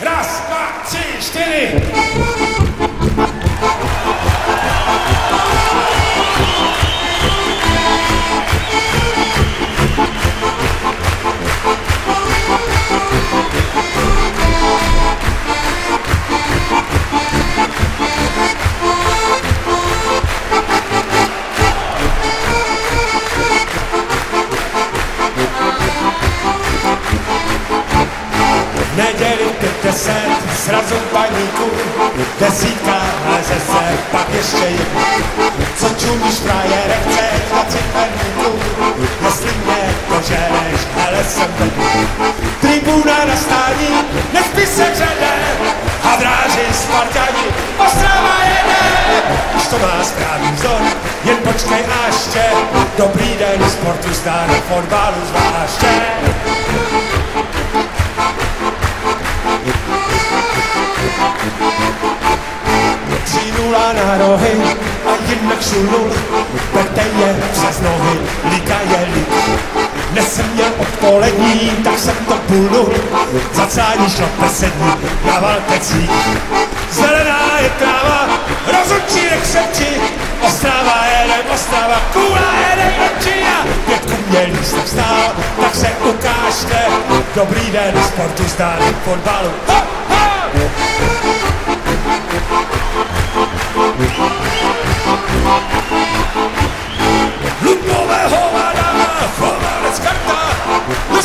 Raz, dva, srazu paníku, desítka, leze se, pak ještě jedna. Co čumíš, frajere, chceš na ciferníku, jestli mě poženeš, ale jsem venku. Tribuna na stání, nespí se přede, a dráži Spartani, Ostrava jede. Už to má správný vzor, jen počkej a ještě, dobrý den, sportu zdar, fotbalu zvláště. Na rohy a jednak šulnul, perte je přes nohy, líka je lík. Dnes jsem měl odpolední, tak jsem to půlnul, zacání šlape sední na valtecích. Zelená je tráva, rozhodčí křepčí, Ostrava jede, Ostrava, kůla jede, a pětku měl lístek stál, tak se ukážte, dobrý den, sportu zdár, fotbalu, ha, ha!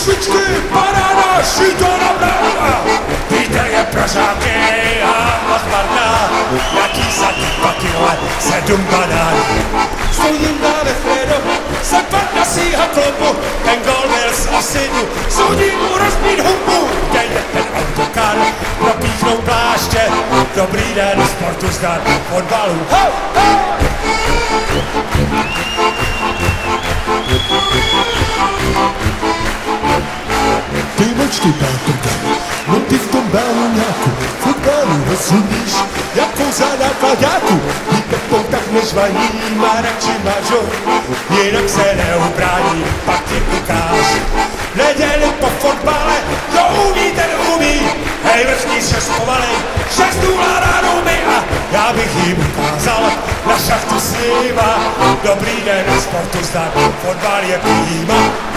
Na švičky paráda, šito na brána. Víte je pražáky a mazbarná, jaký zadní pakile, sedm banán. Stojím na Nefredo, jsem na síha klopu, ten gol byl z osidu, soudím mu rozbít hubu, jde ten autokar, pláště, dobrý den, sportu zdar, fotbalu, ho, ho! Ty mlčky, Pátrka, no ty v tom báňáku, fotbalu rozumíš, jako záda kladáku, Pepou tak nežvaní, má radši mažor, jinak se neubrání, pak ti ukáž. Neděli po fotbale, kdo umí, ten umí, hej vrchní šest pomalej, šest ráno mi a já bych jim ukázal na šachtu s nima. Dobrý den, sportu zdar, fotbal je prýma.